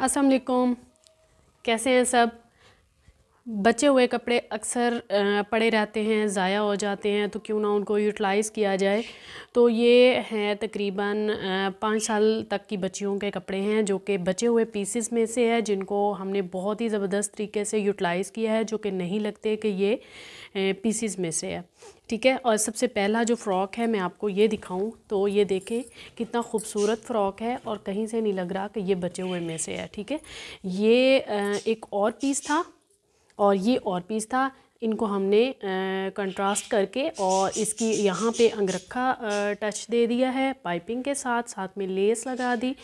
अस्सलाम वालेकुम। कैसे हैं सब? बचे हुए कपड़े अक्सर पड़े रहते हैं, ज़ाया हो जाते हैं तो क्यों ना उनको यूटिलाइज़ किया जाए। तो ये हैं तकरीबन पाँच साल तक की बच्चियों के कपड़े हैं, जो कि बचे हुए पीसेस में से है, जिनको हमने बहुत ही ज़बरदस्त तरीके से यूटिलाइज़ किया है, जो कि नहीं लगते कि ये पीसेस में से है। ठीक है? और सबसे पहला जो फ़्रॉक है, मैं आपको ये दिखाऊँ तो ये देखें कितना खूबसूरत फ़्रॉक है, और कहीं से नहीं लग रहा कि ये बचे हुए में से है। ठीक है? ये एक और पीस था और ये और पीस था। इनको हमने कंट्रास्ट करके और इसकी यहाँ पे अंगरखा टच दे दिया है। पाइपिंग के साथ साथ में लेस लगा दी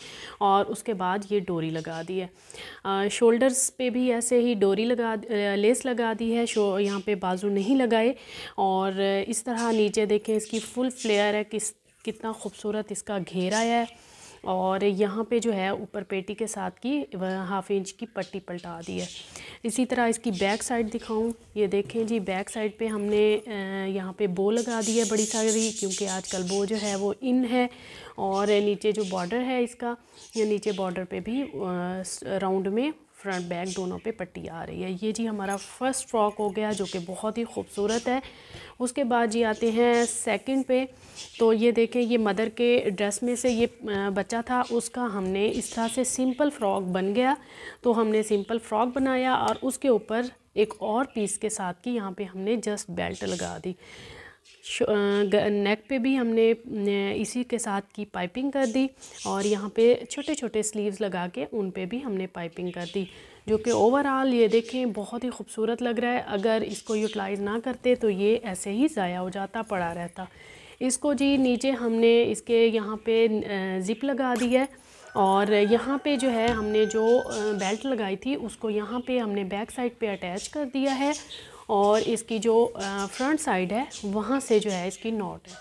और उसके बाद ये डोरी लगा दी है। शोल्डर्स पे भी ऐसे ही डोरी लगा लेस लगा दी है। शो, यहाँ पे बाजू नहीं लगाए और इस तरह नीचे देखें इसकी फुल फ्लेयर है। किस, कितना खूबसूरत इसका घेरा है और यहाँ पे जो है ऊपर पेटी के साथ की हाफ़ इंच की पट्टी पलटा दी है। इसी तरह इसकी बैक साइड दिखाऊँ। ये देखें जी बैक साइड पे हमने यहाँ पे बो लगा दी है बड़ी सारी, क्योंकि आजकल बो जो है वो इन है और नीचे जो बॉर्डर है इसका, या नीचे बॉर्डर पे भी राउंड में फ्रंट बैक दोनों पे पट्टी आ रही है। ये जी हमारा फ़र्स्ट फ्रॉक हो गया, जो कि बहुत ही खूबसूरत है। उसके बाद जी आते हैं सेकंड पे। तो ये देखें, ये मदर के ड्रेस में से ये बच्चा था, उसका हमने इस तरह से सिंपल फ्रॉक बन गया। तो हमने सिंपल फ्रॉक बनाया और उसके ऊपर एक और पीस के साथ की, यहाँ पे हमने जस्ट बेल्ट लगा दी। नेक पे भी हमने इसी के साथ की पाइपिंग कर दी और यहाँ पे छोटे छोटे स्लीव्स लगा के उन पे भी हमने पाइपिंग कर दी, जो कि ओवरऑल ये देखें बहुत ही खूबसूरत लग रहा है। अगर इसको यूटिलाइज़ ना करते तो ये ऐसे ही ज़ाया हो जाता, पड़ा रहता। इसको जी नीचे हमने इसके यहाँ पे ज़िप लगा दी है और यहाँ पे जो है हमने जो बेल्ट लगाई थी उसको यहाँ पे हमने बैक साइड पे अटैच कर दिया है और इसकी जो फ्रंट साइड है, वहाँ से जो है इसकी नॉट है।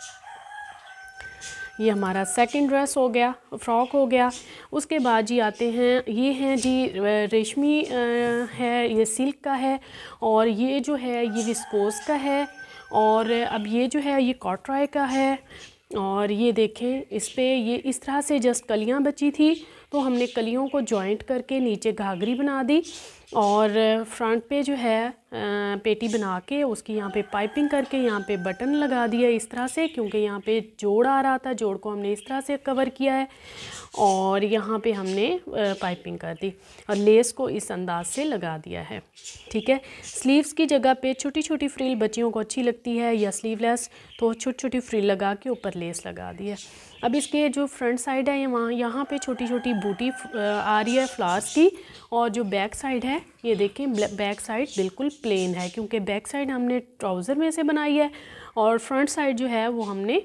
ये हमारा सेकंड ड्रेस हो गया फ्रॉक हो गया। उसके बाद जी आते हैं, ये हैं जी रेशमी है, ये सिल्क का है और ये जो है, ये विस्कोस का है और अब ये जो है, ये कॉटराय का है और ये देखें, इस पर ये इस तरह से जस्ट कलियाँ बची थी तो हमने कलियों को जॉइंट करके नीचे घाघरी बना दी और फ्रंट पे जो है पेटी बना के उसकी यहाँ पे पाइपिंग करके यहाँ पे बटन लगा दिया इस तरह से, क्योंकि यहाँ पे जोड़ आ रहा था, जोड़ को हमने इस तरह से कवर किया है और यहाँ पे हमने पाइपिंग कर दी और लेस को इस अंदाज से लगा दिया है। ठीक है? स्लीव्स की जगह पे छोटी छोटी फ्रिल बच्चियों को अच्छी लगती है या स्लीवलेस तो छोटी छोटी फ्रिल लगा के ऊपर लेस लगा दी है। अब इसके जो फ्रंट साइड है वहाँ, यहाँ पे छोटी छोटी बूटी आ रही है फ्लावर्स की और जो बैक साइड है, ये देखें बैक साइड बिल्कुल प्लेन है क्योंकि बैक साइड हमने ट्राउज़र में से बनाई है और फ्रंट साइड जो है, वो हमने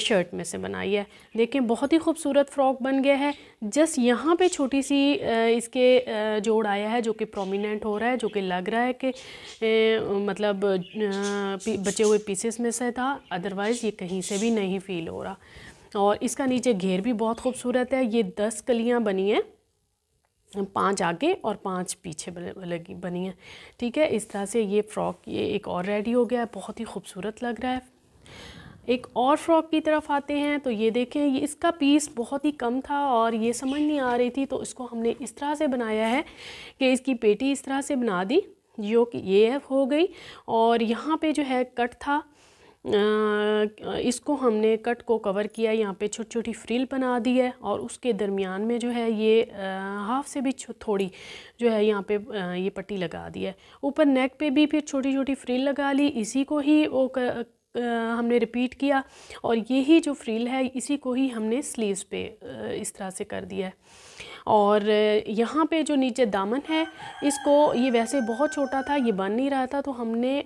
शर्ट में से बनाई है। देखें, बहुत ही खूबसूरत फ्रॉक बन गया है। जस्ट यहाँ पे छोटी सी इसके जोड़ आया है जो कि प्रोमिनेंट हो रहा है, जो कि लग रहा है कि मतलब बचे हुए पीसेस में से था। अदरवाइज़ ये कहीं से भी नहीं फ़ील हो रहा। और इसका नीचे घेर भी बहुत खूबसूरत है। ये दस कलियाँ बनी हैं। पाँच आगे और पाँच पीछे लगी, बनी हैं। ठीक है, इस तरह से ये फ़्रॉक ये एक और रेडी हो गया है। बहुत ही खूबसूरत लग रहा है। एक और फ्रॉक की तरफ़ आते हैं तो ये देखें, ये इसका पीस बहुत ही कम था और ये समझ नहीं आ रही थी तो इसको हमने इस तरह से बनाया है कि इसकी पेटी इस तरह से बना दी, जो कि ये हो गई। और यहाँ पे जो है कट था इसको हमने कट को कवर किया, यहाँ पे छोटी छोटी फ्रिल बना दी है और उसके दरमियान में जो है ये हाफ़ से भी थोड़ी जो है यहाँ पे ये पट्टी लगा दी है। ऊपर नेक पे भी फिर छोटी छोटी फ्रिल लगा ली, इसी को ही वो हमने रिपीट किया और यही जो फ्रिल है, इसी को ही हमने स्लीव्स पे इस तरह से कर दिया है। और यहाँ पे जो नीचे दामन है, इसको ये वैसे बहुत छोटा था, ये बन नहीं रहा था तो हमने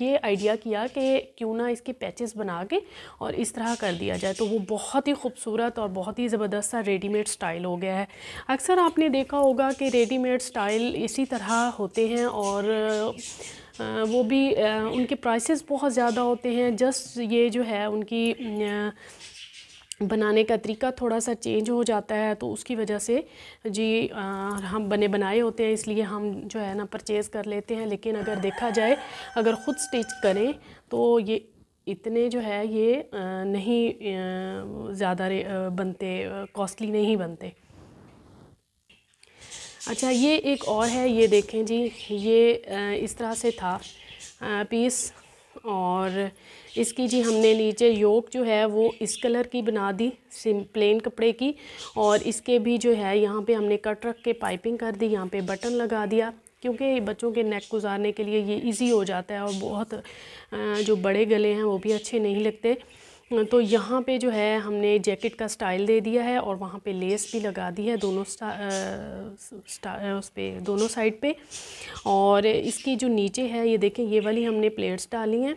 ये आइडिया किया कि क्यों ना इसके पैचेस बना के और इस तरह कर दिया जाए। तो वो बहुत ही खूबसूरत और बहुत ही ज़बरदस्त सा रेडीमेड स्टाइल हो गया है। अक्सर आपने देखा होगा कि रेडीमेड स्टाइल इसी तरह होते हैं और वो भी उनके प्राइसेस बहुत ज़्यादा होते हैं। जस्ट ये जो है, उनकी बनाने का तरीका थोड़ा सा चेंज हो जाता है तो उसकी वजह से जी आ, हम बने बनाए होते हैं इसलिए हम जो है ना परचेज़ कर लेते हैं। लेकिन अगर देखा जाए अगर ख़ुद स्टिच करें तो ये इतने जो है ये नहीं ज़्यादा बनते कॉस्टली नहीं बनते। अच्छा ये एक और है ये देखें जी ये इस तरह से था पीस और इसकी जी हमने नीचे योक जो है वो इस कलर की बना दी, सिम प्लेन कपड़े की। और इसके भी जो है, यहाँ पे हमने कट रख के पाइपिंग कर दी, यहाँ पे बटन लगा दिया। क्योंकि बच्चों के नेक गुजारने के लिए ये इजी हो जाता है और बहुत जो बड़े गले हैं वो भी अच्छे नहीं लगते। तो यहाँ पे जो है हमने जैकेट का स्टाइल दे दिया है और वहाँ पे लेस भी लगा दी है दोनों स्टा, उस पर दोनों साइड पे। और इसकी जो नीचे है ये देखें ये वाली हमने प्लेट्स डाली हैं।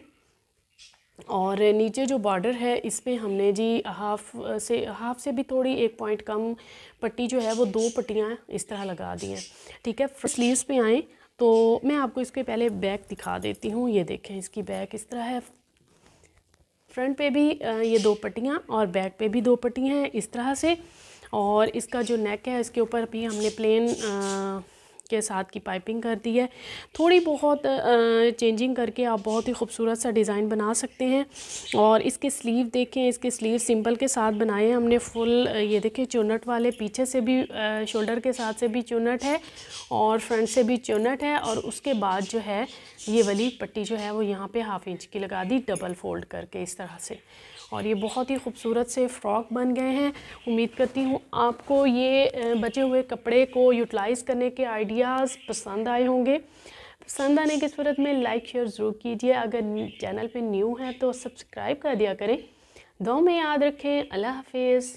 और नीचे जो बॉर्डर है इस पर हमने जी हाफ़ से हाफ़ से भी थोड़ी एक पॉइंट कम पट्टी जो है वो दो पट्टियाँ इस तरह लगा दी हैं। ठीक है स्लीव्स पे आएँ। तो मैं आपको इसके पहले बैक दिखा देती हूँ। ये देखें इसकी बैक इस तरह है। फ्रंट पे भी ये दो पट्टियाँ और बैक पे भी दो पट्टियाँ हैं इस तरह से। और इसका जो नेक है, इसके ऊपर भी हमने प्लेन के साथ की पाइपिंग कर दी है। थोड़ी बहुत चेंजिंग करके आप बहुत ही खूबसूरत सा डिज़ाइन बना सकते हैं। और इसके स्लीव देखें, इसके स्लीव सिंपल के साथ बनाए। हैं हमने फुल ये देखें चुनट वाले पीछे से भी शोल्डर के साथ से भी चुनट है और फ्रंट से भी चुनट है। और उसके बाद जो है, ये वाली पट्टी जो है, वो यहाँ पर हाफ़ इंच की लगा दी डबल फोल्ड करके इस तरह से। और ये बहुत ही खूबसूरत से फ़्रॉक बन गए हैं। उम्मीद करती हूँ आपको ये बचे हुए कपड़े को यूटिलाइज़ करने के आइडियाज़ पसंद आए होंगे। पसंद आने की सूरत में लाइक शेयर ज़रूर कीजिए। अगर चैनल पे न्यू है तो सब्सक्राइब कर दिया करें। दो में याद रखें। अल्लाह हाफिज़।